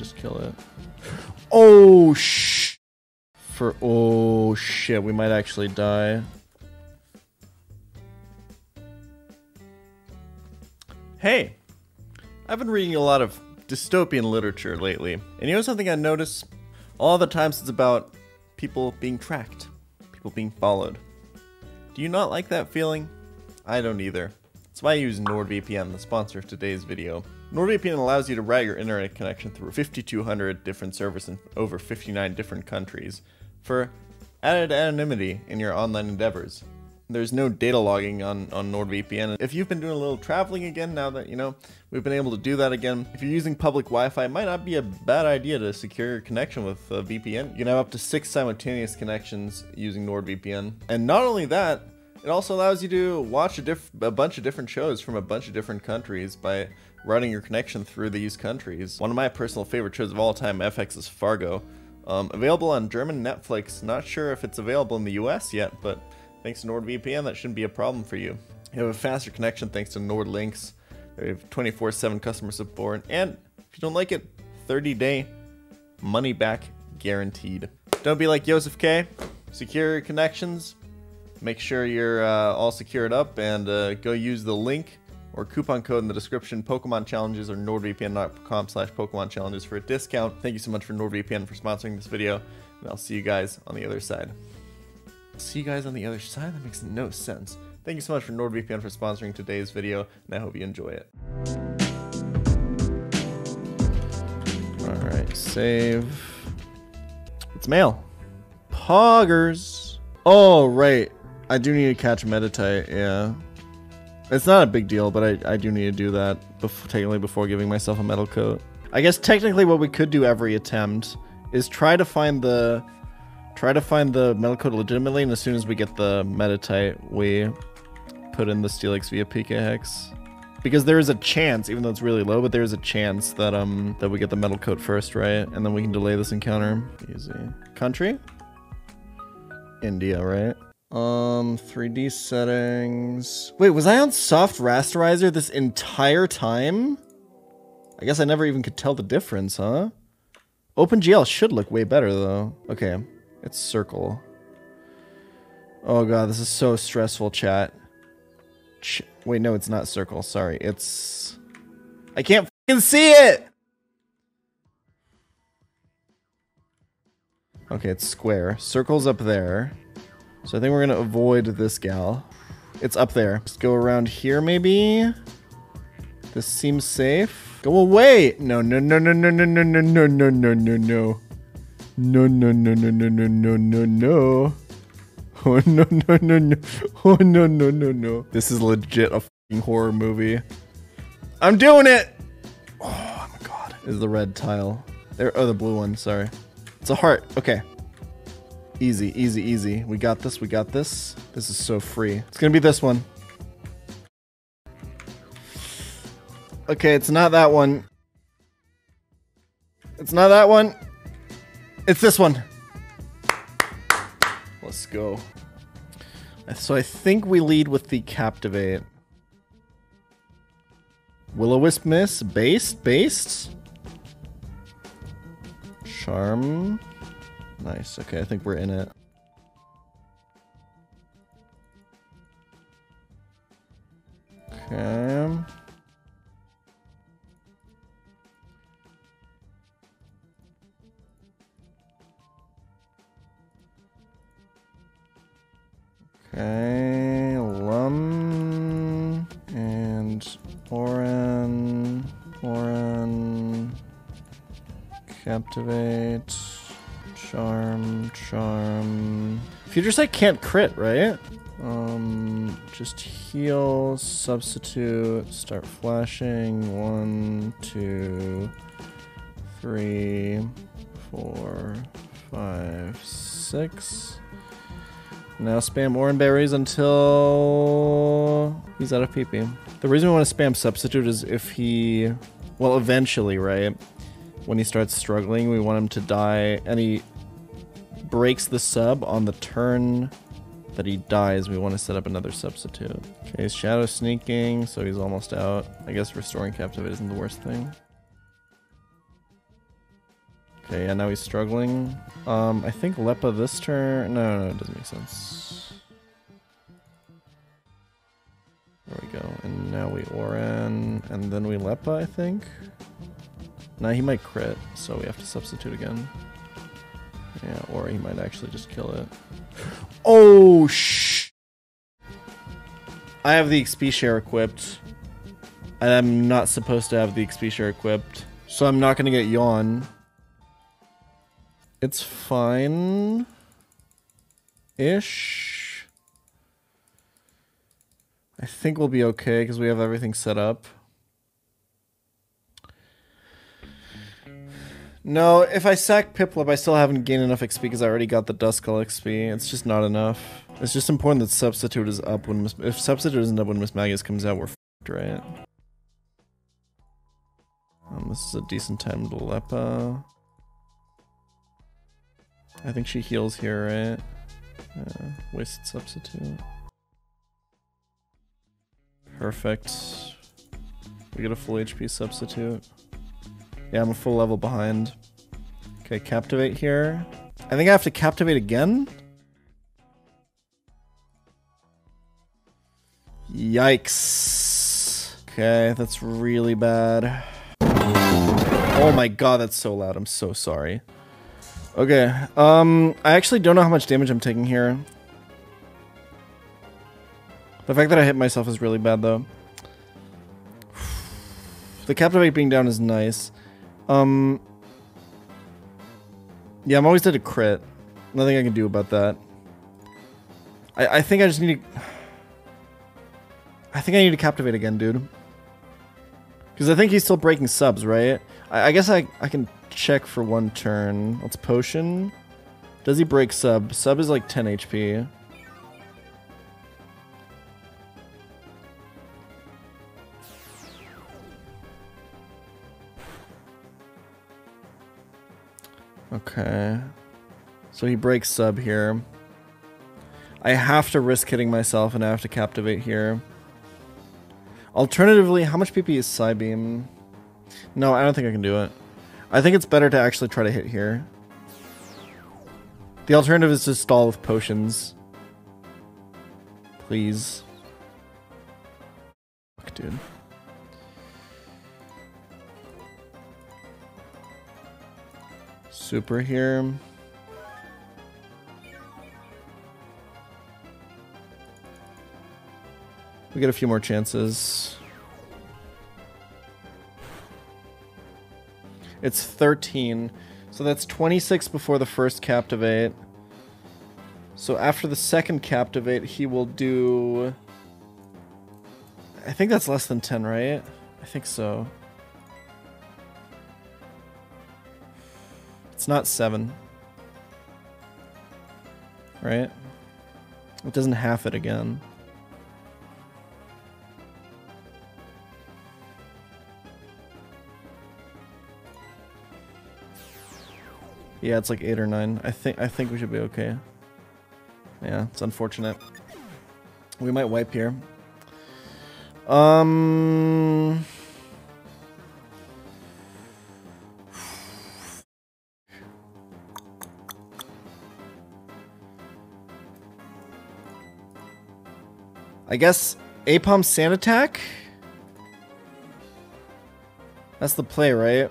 Just kill it. Oh sh! For oh shit, we might actually die. Hey, I've been reading a lot of dystopian literature lately, and you know something I notice? All the times it's about people being tracked, people being followed. Do you not like that feeling? I don't either. That's why I use NordVPN, the sponsor of today's video. NordVPN allows you to route your internet connection through 5,200 different servers in over 59 different countries for added anonymity in your online endeavors. There's no data logging on, on NordVPN. If you've been doing a little traveling again, now that, you know, we've been able to do that again, if you're using public Wi-Fi, it might not be a bad idea to secure your connection with uh, a VPN. You can have up to six simultaneous connections using NordVPN. And not only that, it also allows you to watch a, a bunch of different shows from a bunch of different countries by routing your connection through these countries. One of my personal favorite shows of all time, FX's Fargo. Um, available on German Netflix. Not sure if it's available in the US yet, but thanks to NordVPN, that shouldn't be a problem for you. You have a faster connection thanks to NordLynx. They have 24 7 customer support, and if you don't like it, 30 day money back guaranteed. Don't be like Joseph K. Secure your connections, make sure you're uh, all secured up, and uh, go use the link or coupon code in the description Pokemon Challenges or nordvpn.com slash Pokemon Challenges for a discount. Thank you so much for NordVPN for sponsoring this video, and I'll see you guys on the other side. See you guys on the other side? That makes no sense. Thank you so much for NordVPN for sponsoring today's video, and I hope you enjoy it. Alright, save. It's mail. Poggers. Oh, right. I do need to catch Meditite, yeah. It's not a big deal, but I, I do need to do that bef- technically before giving myself a metal coat. I guess technically what we could do every attempt is try to find the try to find the metal coat legitimately, and as soon as we get the Meditite, we put in the Steelix via PKHeX. Because there is a chance, even though it's really low, but there is a chance that um that we get the metal coat first, right? And then we can delay this encounter. Easy. Country? India, right? Um, 3D settings. Wait, was I on soft rasterizer this entire time? I guess I never even could tell the difference, huh? OpenGL should look way better though. Okay, it's circle. Oh god, this is so stressful, chat. Ch Wait, no, it's not circle. Sorry, it's... I can't fucking see it! Okay, it's square. Circle's up there. So I think we're gonna avoid this gal. It's up there. Just go around here, maybe? This seems safe. Go away! No, no, no, no, no, no, no, no, no, no, no, no, no. No, no, no, no, no, no, no, no, no. Oh, no, no, no, no. Oh, no, no, no, no. This is legit a horror movie. I'm doing it! Oh my god. Is the red tile. There, oh, the blue one, sorry. It's a heart. Okay. Easy, easy, easy. We got this, we got this. This is so free. It's gonna be this one. Okay, it's not that one. It's not that one. It's this one. Let's go. So I think we lead with the Captivate. Will-O-Wisp miss? Based? Based? Charm? Nice. Okay, I think we're in it. Okay. Okay, Lum and Oran, Oran, Captivate, Charm, Charm. Future Sight can't crit, right? Um, just heal, substitute, start flashing. One, two, three, four, five, six. Now spam Oran Berries until he's out of PP. The reason we want to spam Substitute is if he, well, eventually, right? When he starts struggling, we want him to die, he breaks the sub on the turn that he dies. We want to set up another substitute. Okay, he's Shadow Sneaking, so he's almost out. I guess restoring Captivate isn't the worst thing. Okay, yeah, now he's struggling. Um, I think Leppa this turn... No, no, no, it doesn't make sense. There we go. And now we Oran, and then we Leppa, I think? Now he might crit, so we have to substitute again. Yeah, or he might actually just kill it. Oh, sh... I have the XP share equipped. And I'm not supposed to have the XP share equipped. So I'm not to get Yawn. It's fine. Ish. I think we'll be okay because we have everything set up. No, if I sack Piplup, I still haven't gained enough XP because I already got the Duskull XP. It's just not enough. It's just important that Substitute is up when Miss if Substitute isn't up when Mismagius comes out, we're f***ed, right? Um, this is a decent time to Leppa. I think she heals here, right? Yeah, wasted substitute. Perfect. We get a full HP substitute. Yeah, I'm a full level behind. Okay, captivate here. I think I have to captivate again? Yikes. Okay, that's really bad. Oh my god, that's so loud. I'm so sorry. Okay, um, I actually don't know how much damage I'm taking here. The fact that I hit myself is really bad, though. The Captivate being down is nice. Um, yeah, I'm always dead to crit. Nothing I can do about that. I, I think I just need to... I think I need to Captivate again, dude. Because I think he's still breaking subs, right? I, I, guess I, I can check for one turn. Let's potion. Does he break sub? Sub is like 10 HP. So he breaks sub here. I have to risk hitting myself and I have to captivate here. Alternatively, how much PP is Psybeam? No, I don't think I can do it. I think it's better to actually try to hit here. The alternative is to stall with potions. Please. Fuck, dude. Super here. We get a few more chances. It's 13. So that's 26 before the first Captivate. So after the second Captivate, he will do... I think that's less than 10, right? I think so. It's not 7. Right? It doesn't half it again. Yeah, it's like eight or nine. I think I think we should be okay. Yeah, it's unfortunate. We might wipe here. Um. I guess Aipom Sand Attack? That's the play, right?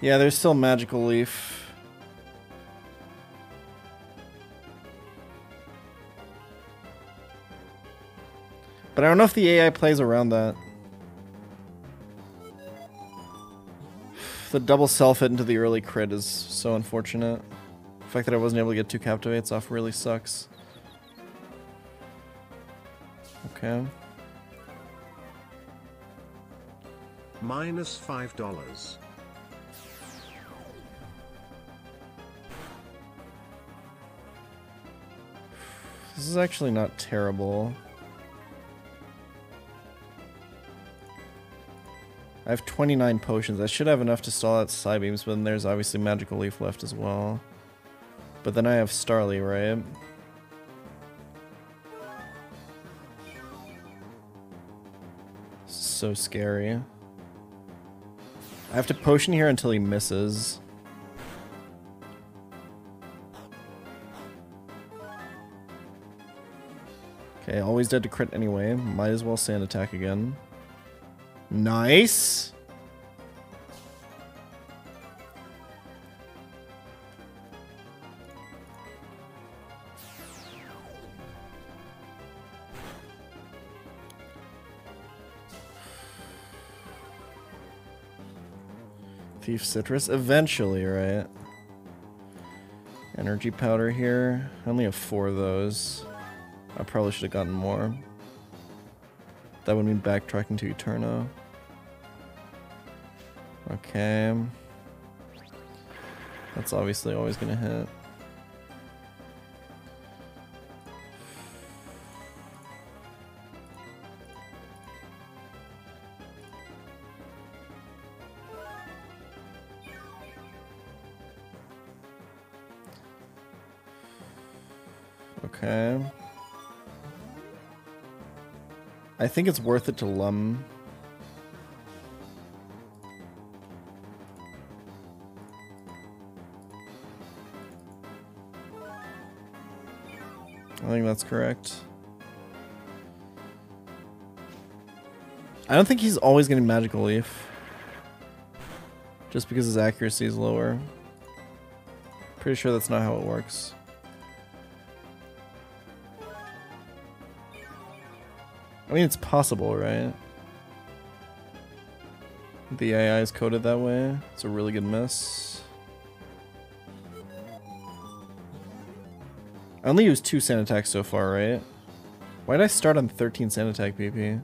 Yeah, there's still Magical Leaf. But I don't know if the AI plays around that. The double self hit into the early crit is so unfortunate. The fact that I wasn't able to get two captivates off really sucks. Okay. Minus five dollars. This is actually not terrible. I have 29 potions. I should have enough to stall out Psybeams, but then there's obviously Magical Leaf left as well. But then I have Starly, right? So scary. I have to potion here until he misses. Okay, always dead to crit anyway. Might as well sand attack again. Nice! Thief Citrus? Eventually, right? Energy powder here. I only have four of those. I probably should have gotten more. That would mean backtracking to Eterna. Okay. That's obviously always gonna hit. I think it's worth it to Lum. I think that's correct. I don't think he's always getting Magical Leaf. Just because his accuracy is lower. Pretty sure that's not how it works. I mean, it's possible, right? The AI is coded that way. It's a really good mess. I only used two sand attacks so far, right? Why did I start on 13 sand attack PP?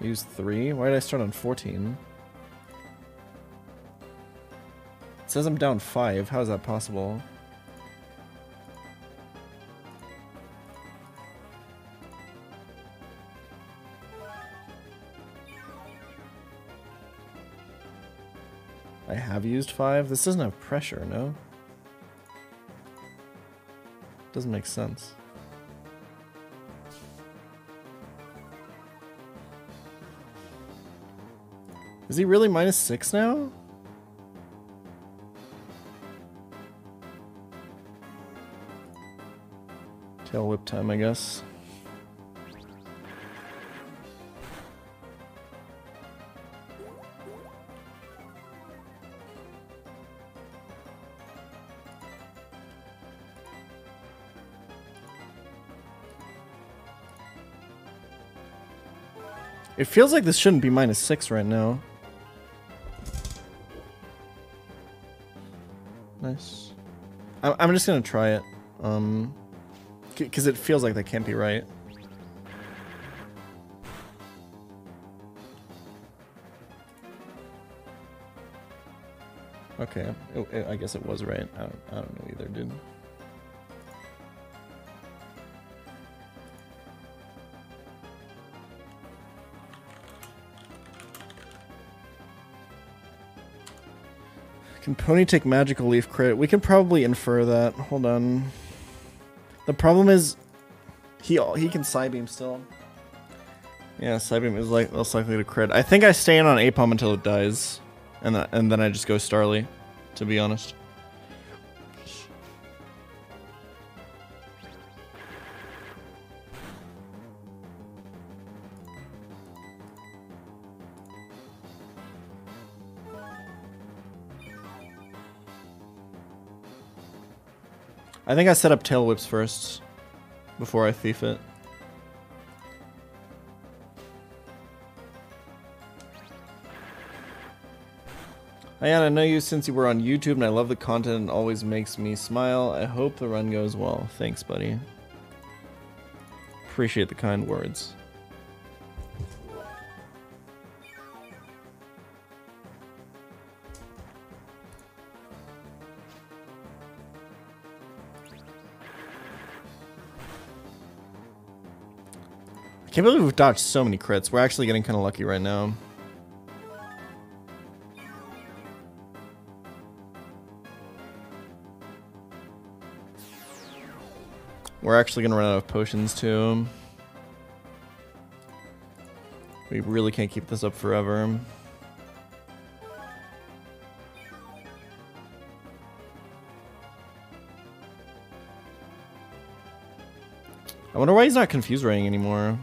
Use three? Why did I start on 14? It says I'm down five. How is that possible? Five. This doesn't have pressure, no? Doesn't make sense. Is he really minus six now? Tail whip time, I guess. It feels like this shouldn't be minus six right now. Nice. I'm, just gonna try it. Um, because it feels like that can't be right. Okay, I guess it was right. I don't, I don't know either, dude. Can Pony take Magical Leaf crit? We can probably infer that. Hold on. The problem is, he he can Psybeam still. Yeah, Psybeam is like less likely to crit. I think I stay in on Aipom until it dies, and and then I just go Starly, to be honest. I think I set up tail whips first before I thief it. Ayan, I know you since you were on YouTube and I love the content. It always makes me smile. I hope the run goes well. Thanks, buddy. Appreciate the kind words. Can't believe we've dodged so many crits. We're actually getting kind of lucky right now. We're actually gonna run out of potions too. We really can't keep this up forever. I wonder why he's not confused writing anymore.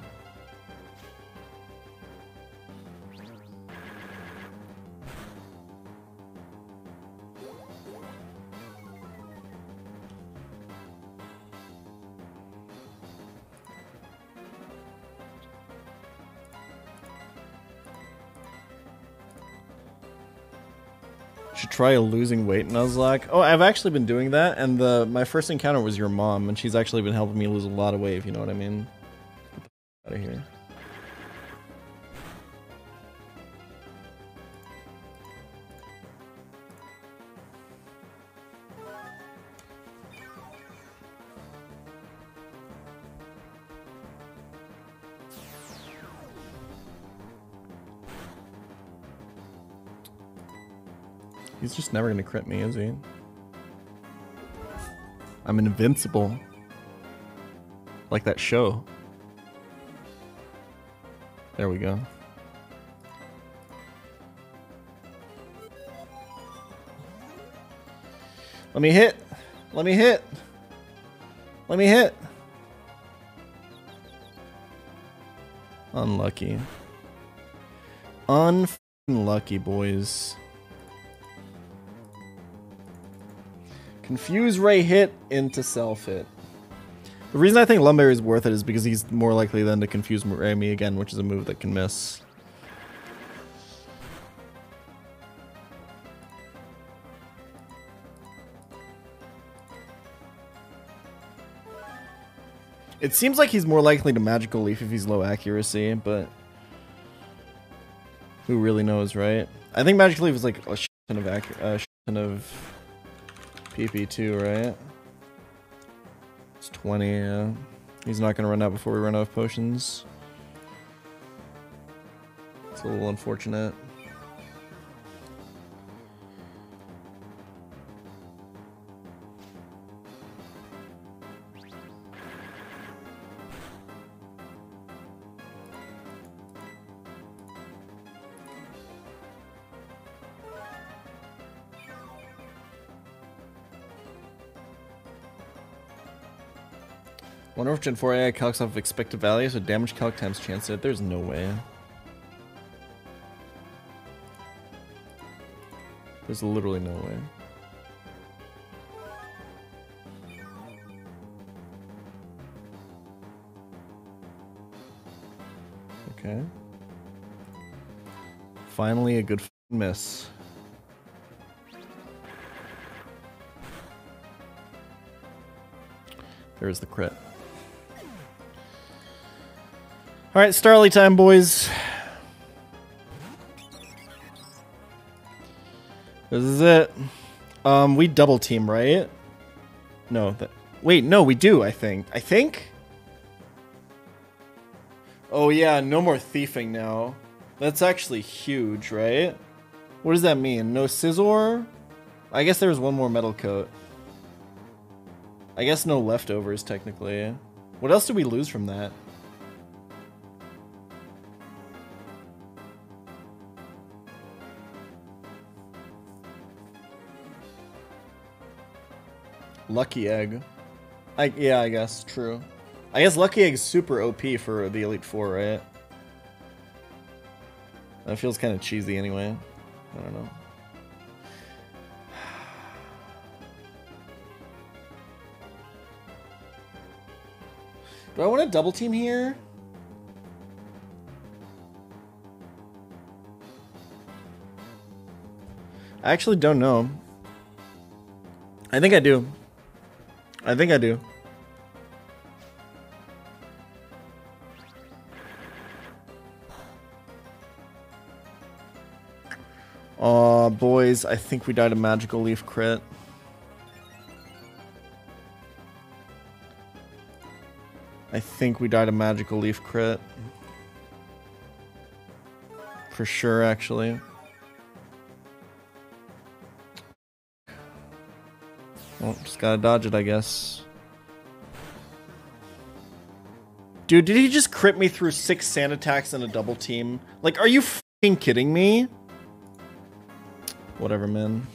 Should try losing weight, and I was like, "Oh, I've actually been doing that." And the my first encounter was your mom, and she's actually been helping me lose a lot of weight. If you know what I mean. Never gonna crit me, is he? I'm invincible. Like that show. There we go. Let me hit. Let me hit. Let me hit. Unlucky. Unlucky, boys. Confuse Ray hit into self hit. The reason I think Lumberry is worth it is because he's more likely than to confuse Rami again, which is a move that can miss. It seems like he's more likely to Magical Leaf if he's low accuracy, but who really knows, right? I think Magical Leaf is like a ton of accurate, a ton of PP2, right? It's 20, yeah. He's not gonna run out before we run out of potions. It's a little unfortunate. Gen 4 AI calcs off expected value, so damage calc times chance it. There's no way. There's literally no way. Okay. Finally a good miss. There's the crit. All right, Starly time, boys. This is it. Um, we double team, right? No, that. Wait, no, we do. I think. I think. Oh yeah, no more thieving now. That's actually huge, right? What does that mean? No Scizor? I guess there was one more metal coat. I guess no leftovers, technically. What else did we lose from that? Lucky Egg. I yeah, I guess true. I guess Lucky Egg's super OP for the Elite Four, right? That feels kind of cheesy anyway. I don't know. Do I want to double team here? I actually don't know. I think I do. I think I do. Aw, uh, boys, I think we died a magical leaf crit. I think we died a magical leaf crit. For sure, actually. Just gotta dodge it, I guess. Dude, did he just crit me through six sand attacks and a double team? Like, are you kidding me? Whatever, man.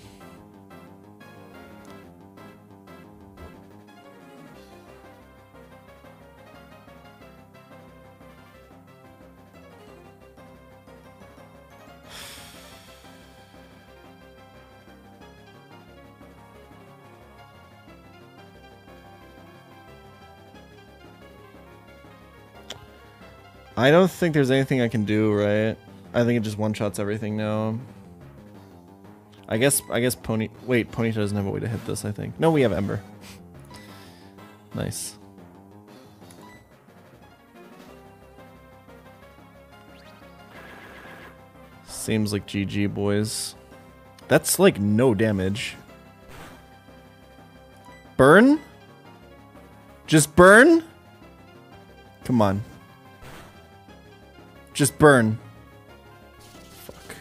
I don't think there's anything I can do, right? I think it just one-shots everything now. I guess, I guess Pony... Wait, Ponyta doesn't have a way to hit this, I think. No, we have Ember. nice. Seems like GG, boys. That's like no damage. Burn? Just burn? Come on. Just burn. Fuck.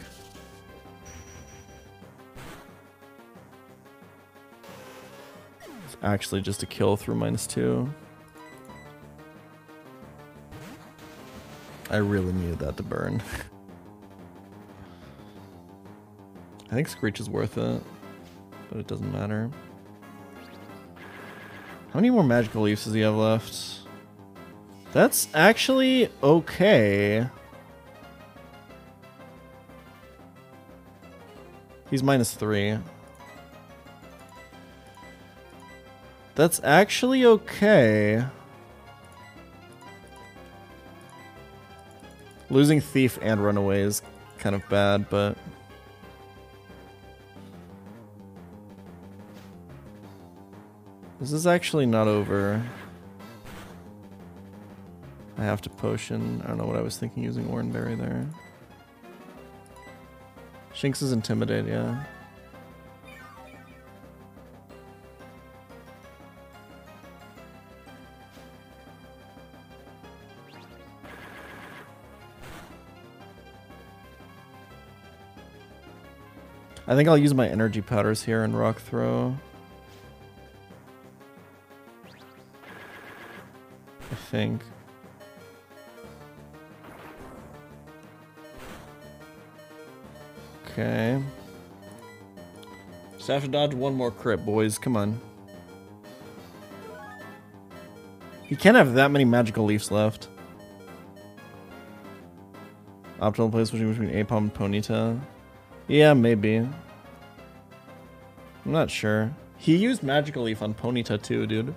It's actually just a kill through minus two. I really needed that to burn. I think Screech is worth it, but it doesn't matter. How many more magical leaves does he have left? That's actually okay. He's minus three. That's actually okay. Losing Thief and Runaway is kind of bad, but... This is actually not over. I have to potion. I don't know what I was thinking using Oranberry there. Shinx is Intimidate, yeah. I think I'll use my energy powders here and rock throw. I think. Okay. Just have to dodge one more crit, boys. Come on. He can't have that many magical leaves left. Optimal place switching between Aipom and Ponyta. Yeah, maybe. I'm not sure. He used Magical Leaf on Ponyta too, dude.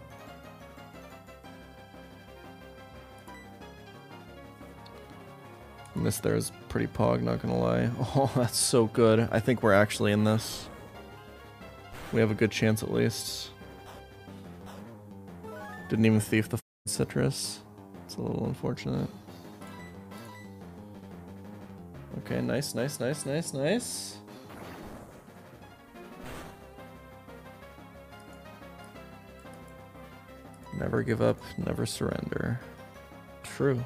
This there is pretty pog, not gonna lie. Oh, that's so good. I think we're actually in this. We have a good chance at least. Didn't even thief the citrus. It's a little unfortunate. Okay, nice, nice, nice, nice, nice. Never give up, never surrender. True.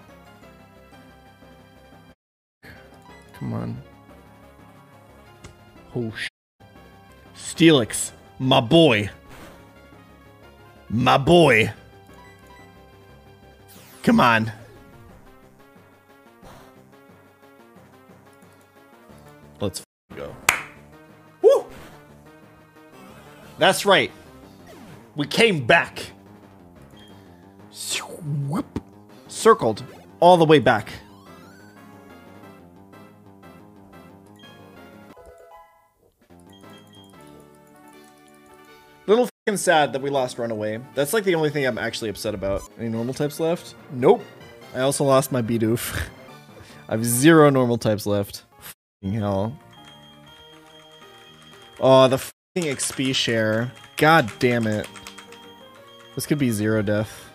Come on. Oh, sh Steelix, my boy. My boy. Come on. Let's go. Woo! That's right. We came back. Circled all the way back. Little sad that we lost Runaway. That's like the only thing I'm actually upset about. Any normal types left? Nope. I also lost my Bidoof. I have zero normal types left. F***ing hell. Oh, the f***ing XP share. God damn it. This could be zero death.